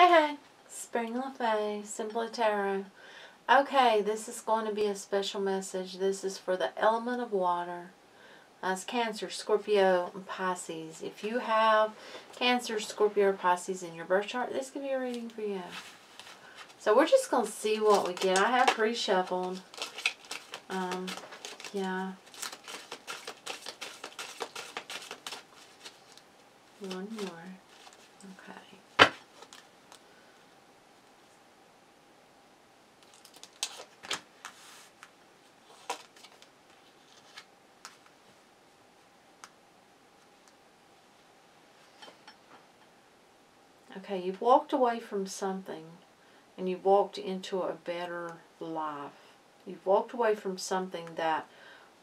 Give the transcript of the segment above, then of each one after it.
Hey, hey, Spring Coffey, Simply Tarot. Okay, this is going to be a special message. This is for the element of water. That's Cancer, Scorpio, and Pisces. If you have Cancer, Scorpio, or Pisces in your birth chart, this could be a reading for you. So we're just going to see what we get. I have pre-shuffled. Um, yeah. One more. Okay. Okay, you've walked away from something and you've walked into a better life. You've walked away from something that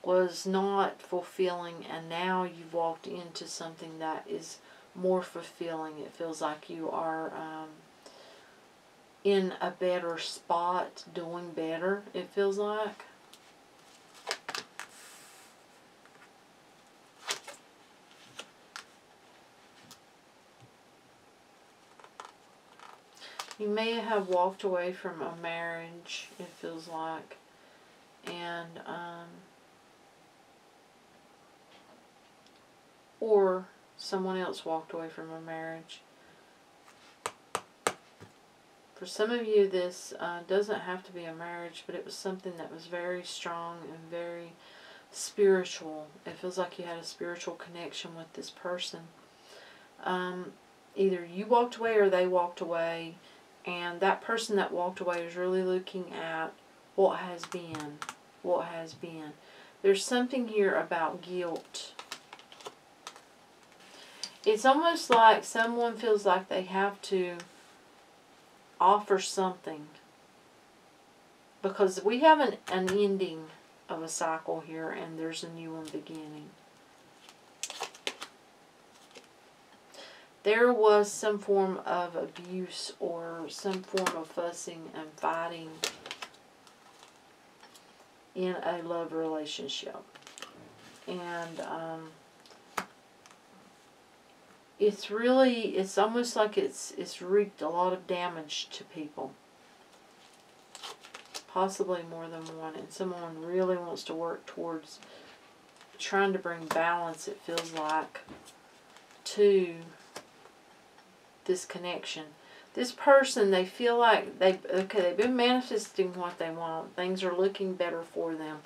was not fulfilling and now you've walked into something that is more fulfilling. It feels like you are um, in a better spot, doing better, it feels like. You may have walked away from a marriage, it feels like, and, um, or someone else walked away from a marriage. For some of you, this uh, doesn't have to be a marriage, but it was something that was very strong and very spiritual. It feels like you had a spiritual connection with this person. Um, either you walked away or they walked away and that person that walked away is really looking at what has been. What has been. There's something here about guilt. It's almost like someone feels like they have to offer something. Because we have an, an ending of a cycle here and there's a new one beginning. There was some form of abuse or some form of fussing and fighting in a love relationship. And um, it's really, it's almost like it's, it's wreaked a lot of damage to people. Possibly more than one. And someone really wants to work towards trying to bring balance, it feels like, to this connection. This person, they feel like they okay, they've been manifesting what they want. Things are looking better for them.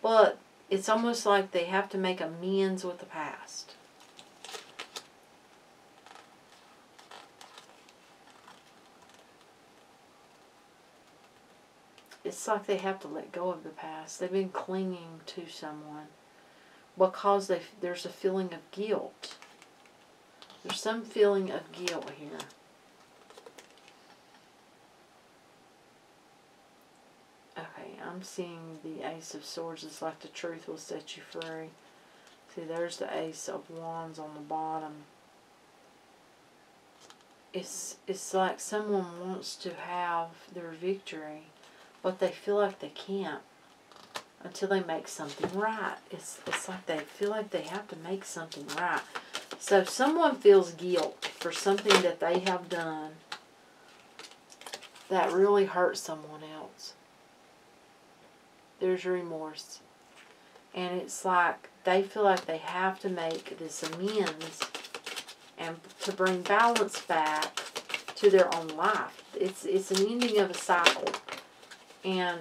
But it's almost like they have to make amends with the past. It's like they have to let go of the past. They've been clinging to someone because they, there's a feeling of guilt. There's some feeling of guilt here. Okay, I'm seeing the Ace of Swords. It's like the truth will set you free. See, there's the Ace of Wands on the bottom. It's, it's like someone wants to have their victory, but they feel like they can't until they make something right. It's, it's like they feel like they have to make something right. So if someone feels guilt for something that they have done that really hurts someone else, there's remorse. And it's like they feel like they have to make this amends and to bring balance back to their own life. It's, it's an ending of a cycle. And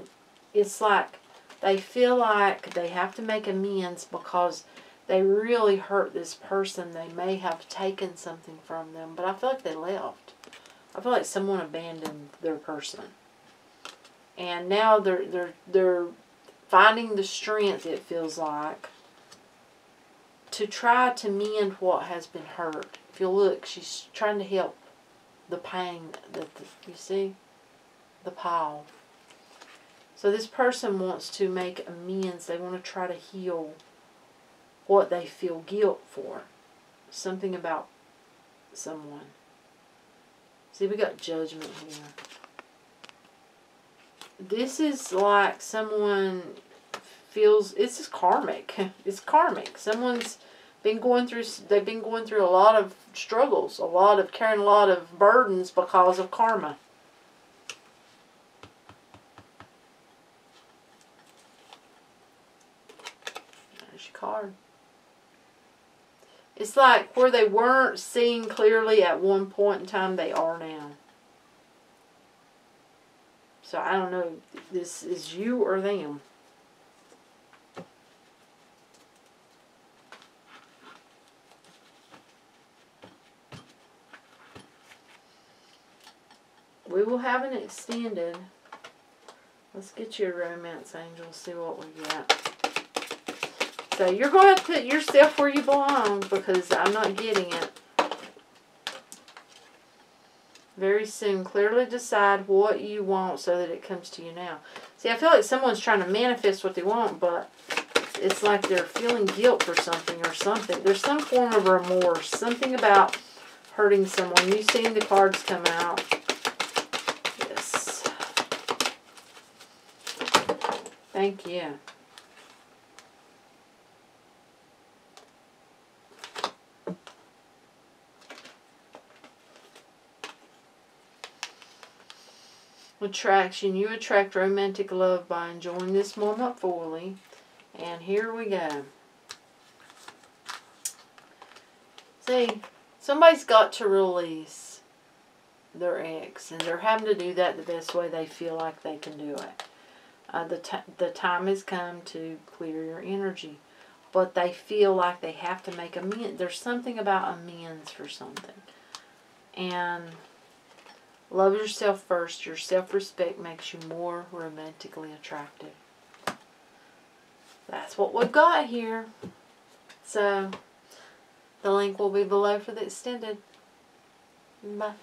it's like they feel like they have to make amends because they really hurt this person. They may have taken something from them, but I feel like they left. I feel like someone abandoned their person. And now they're they're they're finding the strength it feels like to try to mend what has been hurt. If you look, she's trying to help the pain that the, you see the pile. So this person wants to make amends. They want to try to heal what they feel guilt for. Something about someone. See, we got judgment here. This is like someone feels, it's karmic. It's karmic. Someone's been going through. They've been going through a lot of struggles, a lot of carrying a lot of burdens because of karma. There's your card. It's like where they weren't seeing clearly at one point in time, they are now. So I don't know, this is you or them. We will have an extended. Let's get you a romance angel, see what we get. So you're going to put yourself where you belong because I'm not getting it. Very soon, clearly decide what you want so that it comes to you now. See, I feel like someone's trying to manifest what they want, but it's like they're feeling guilt for something or something. There's some form of remorse, something about hurting someone. You've seen the cards come out. Yes. Thank you. Attraction. You attract romantic love by enjoying this moment fully. And here we go. See, somebody's got to release their ex, and they're having to do that the best way they feel like they can do it. Uh, the, the time has come to clear your energy, but they feel like they have to make amends. There's something about amends for something. And love yourself first. Your self respect makes you more romantically attractive. That's what we've got here. So, the link will be below for the extended. Bye.